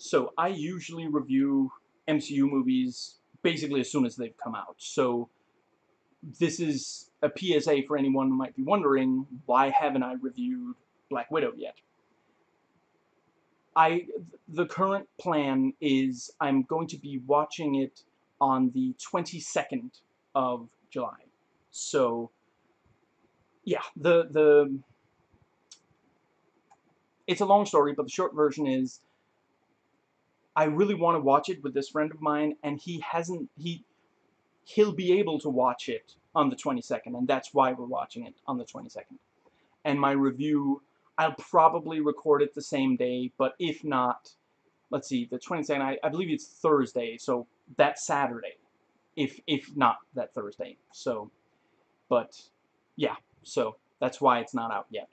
So I usually review MCU movies basically as soon as they've come out. So this is a PSA for anyone who might be wondering, why haven't I reviewed Black Widow yet? I the current plan is I'm going to be watching it on the 22nd of July. So yeah, the the it's a long story, but the short version is I really want to watch it with this friend of mine and he hasn't he he'll be able to watch it on the 22nd and that's why we're watching it on the 22nd. And my review I'll probably record it the same day, but if not, let's see, the 22nd, I, I believe it's Thursday, so that Saturday, if if not that Thursday. So, but yeah, so that's why it's not out yet.